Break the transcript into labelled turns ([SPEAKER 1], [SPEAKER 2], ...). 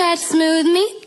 [SPEAKER 1] tried to smooth me?